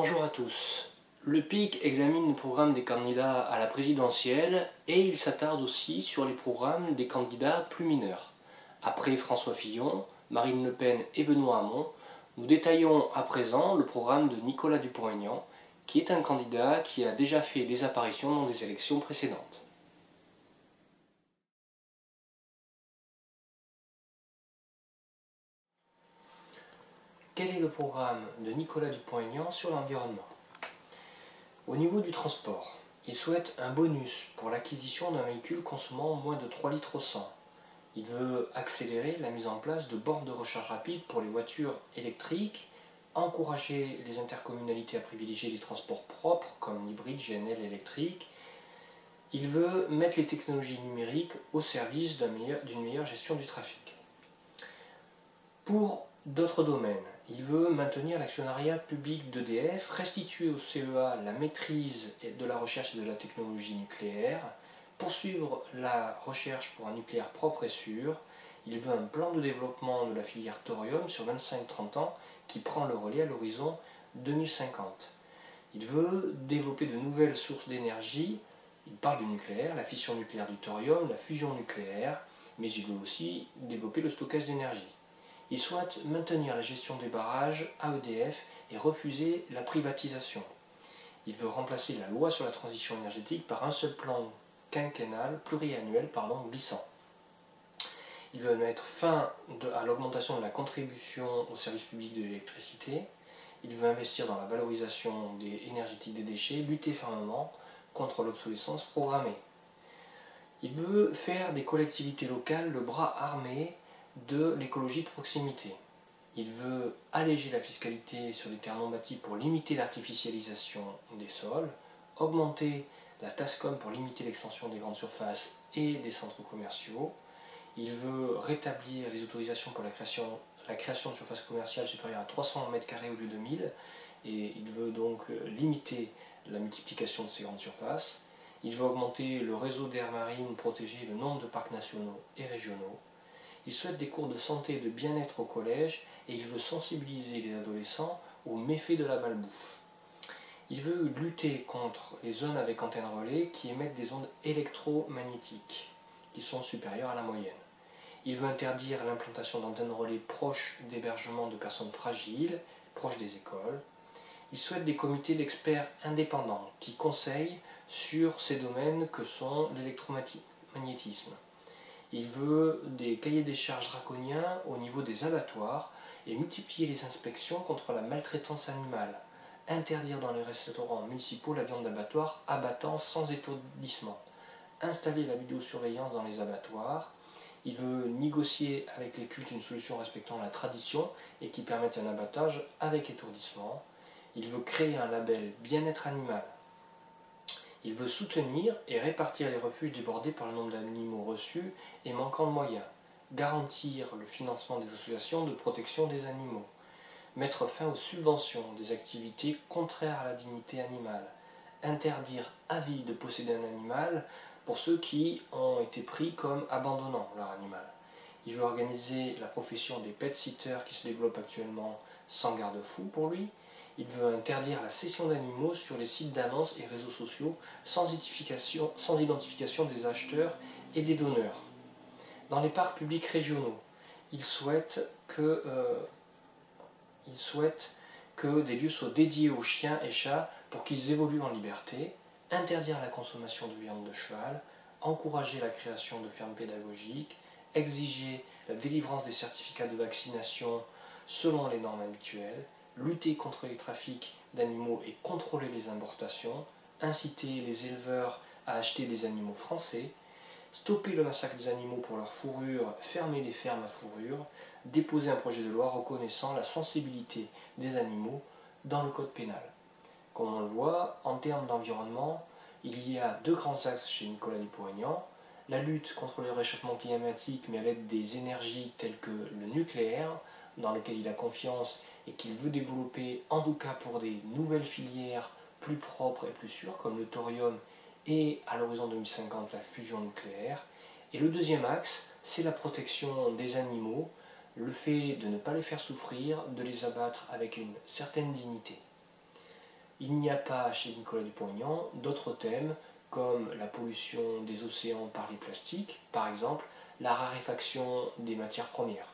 Bonjour à tous. Le PIC examine le programme des candidats à la présidentielle et il s'attarde aussi sur les programmes des candidats plus mineurs. Après François Fillon, Marine Le Pen et Benoît Hamon, nous détaillons à présent le programme de Nicolas Dupont-Aignan, qui est un candidat qui a déjà fait des apparitions dans des élections précédentes. Quel est le programme de Nicolas Dupont-Aignan sur l'environnement? Au niveau du transport, il souhaite un bonus pour l'acquisition d'un véhicule consommant moins de 3 litres au 100. Il veut accélérer la mise en place de bornes de recharge rapide pour les voitures électriques, encourager les intercommunalités à privilégier les transports propres comme l'hybride GNL électrique. Il veut mettre les technologies numériques au service d'une meilleure gestion du trafic. Pour d'autres domaines, il veut maintenir l'actionnariat public d'EDF, restituer au CEA la maîtrise de la recherche et de la technologie nucléaire, poursuivre la recherche pour un nucléaire propre et sûr. Il veut un plan de développement de la filière thorium sur 25-30 ans qui prend le relais à l'horizon 2050. Il veut développer de nouvelles sources d'énergie. Il parle du nucléaire, la fission nucléaire du thorium, la fusion nucléaire, mais il veut aussi développer le stockage d'énergie. Il souhaite maintenir la gestion des barrages à EDF et refuser la privatisation. Il veut remplacer la loi sur la transition énergétique par un seul plan quinquennal, pluriannuel, pardon, glissant. Il veut mettre fin à l'augmentation de la contribution au service public de l'électricité. Il veut investir dans la valorisation des énergétiques des déchets, lutter fermement contre l'obsolescence programmée. Il veut faire des collectivités locales le bras armé de l'écologie de proximité. Il veut alléger la fiscalité sur les terres non bâties pour limiter l'artificialisation des sols, augmenter la TASCOM pour limiter l'extension des grandes surfaces et des centres commerciaux. Il veut rétablir les autorisations pour la création, de surfaces commerciales supérieures à 300 m2 au lieu de 1000 et il veut donc limiter la multiplication de ces grandes surfaces. Il veut augmenter le réseau d'air marine protégé, le nombre de parcs nationaux et régionaux. Il souhaite des cours de santé et de bien-être au collège et il veut sensibiliser les adolescents aux méfaits de la malbouffe. Il veut lutter contre les zones avec antenne relais qui émettent des ondes électromagnétiques qui sont supérieures à la moyenne. Il veut interdire l'implantation d'antennes relais proches d'hébergements de personnes fragiles, proches des écoles. Il souhaite des comités d'experts indépendants qui conseillent sur ces domaines que sont l'électromagnétisme. Il veut des cahiers des charges draconiens au niveau des abattoirs et multiplier les inspections contre la maltraitance animale. Interdire dans les restaurants municipaux la viande d'abattoir abattant sans étourdissement. Installer la vidéosurveillance dans les abattoirs. Il veut négocier avec les cultes une solution respectant la tradition et qui permette un abattage avec étourdissement. Il veut créer un label bien-être animal il veut soutenir et répartir les refuges débordés par le nombre d'animaux reçus et manquant de moyens, garantir le financement des associations de protection des animaux, mettre fin aux subventions des activités contraires à la dignité animale, interdire à vie de posséder un animal pour ceux qui ont été pris comme abandonnant leur animal. Il veut organiser la profession des pet sitters qui se développe actuellement sans garde-fou pour lui, il veut interdire la cession d'animaux sur les sites d'annonces et réseaux sociaux sans identification, des acheteurs et des donneurs. Dans les parcs publics régionaux, il souhaite que, euh, il souhaite que des lieux soient dédiés aux chiens et chats pour qu'ils évoluent en liberté, interdire la consommation de viande de cheval, encourager la création de fermes pédagogiques, exiger la délivrance des certificats de vaccination selon les normes habituelles, lutter contre les trafics d'animaux et contrôler les importations, inciter les éleveurs à acheter des animaux français, stopper le massacre des animaux pour leur fourrure, fermer les fermes à fourrure, déposer un projet de loi reconnaissant la sensibilité des animaux dans le code pénal. Comme on le voit, en termes d'environnement, il y a deux grands axes chez Nicolas Dupont-Aignan. La lutte contre le réchauffement climatique, mais à l'aide des énergies telles que le nucléaire, dans lequel il a confiance et qu'il veut développer, en tout cas pour des nouvelles filières plus propres et plus sûres, comme le thorium et à l'horizon 2050 la fusion nucléaire. Et le deuxième axe, c'est la protection des animaux, le fait de ne pas les faire souffrir, de les abattre avec une certaine dignité. il n'y a pas chez Nicolas Dupont-Aignan d'autres thèmes comme la pollution des océans par les plastiques, par exemple la raréfaction des matières premières.